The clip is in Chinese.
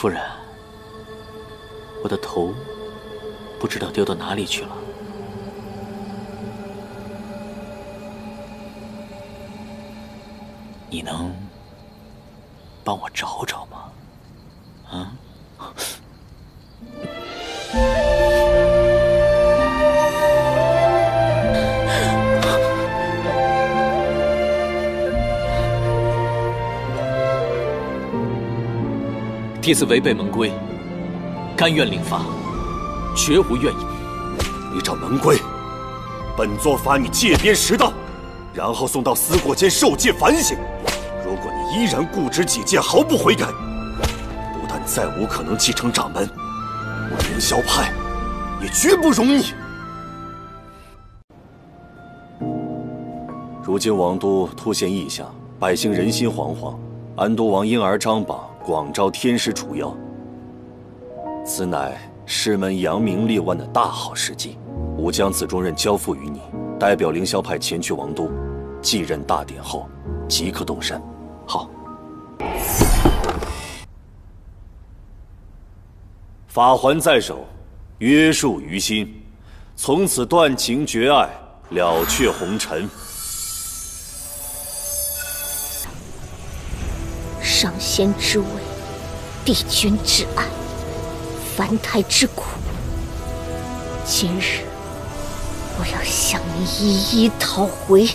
夫人，我的头不知道丢到哪里去了。你能帮我找找吗？啊？弟子违背门规，甘愿领罚，绝无怨言。依照门规，本座罚你戒鞭十道，然后送到思过间受戒反省。如果你依然固执己见，毫不悔改，不但再无可能继承掌门，我凌霄派也绝不容你。如今王都突现异象，百姓人心惶惶，安都王因而张榜。广招天师除妖，此乃师门扬名立万的大好时机。吾将此重任交付于你，代表凌霄派前去王都，继任大典后即刻动身。好。法环在手，约束于心，从此断情绝爱，了却红尘。上仙之位，帝君之爱，凡胎之苦。今日我要向你一一讨回。